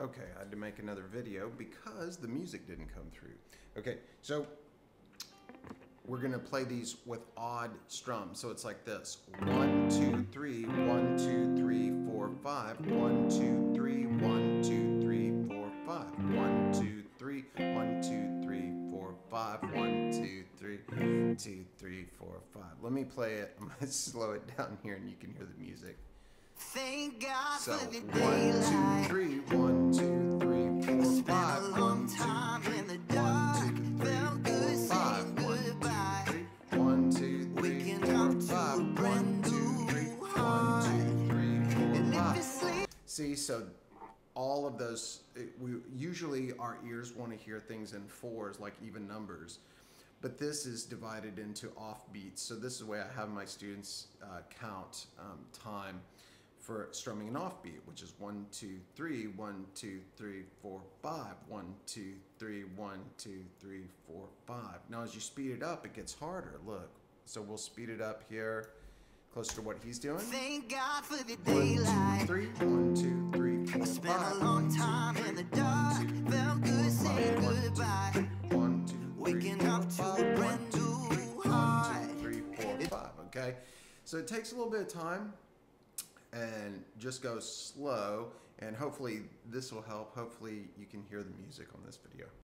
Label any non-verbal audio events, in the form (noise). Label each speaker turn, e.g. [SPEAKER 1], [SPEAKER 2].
[SPEAKER 1] Okay, I had to make another video because the music didn't come through. Okay, so we're gonna play these with odd strums. So it's like this. One, two, three, one, two, three, four, five. One, two, three, one, two, three, four, five. One, two, three, one, two, three, four, five. One, two, three, two, three, four, five. Let me play it. (laughs) I'm gonna slow it down here and you can hear the music.
[SPEAKER 2] Thank God
[SPEAKER 1] So
[SPEAKER 2] for the
[SPEAKER 1] one, two, three, See, so all of those, it, we usually our ears want to hear things in fours, like even numbers, but this is divided into off beats. So this is the way I have my students uh, count um, time for strumming an off beat, which is one, two, three, one, two, three, four, five, one, two, three, one, two, three, four, five. Now, as you speed it up, it gets harder. Look, so we'll speed it up here, closer to what he's doing.
[SPEAKER 2] thank God for the daylight.
[SPEAKER 1] three, Okay, so it takes a little bit of time, and just go slow. And hopefully this will help. Hopefully you can hear the music on this video.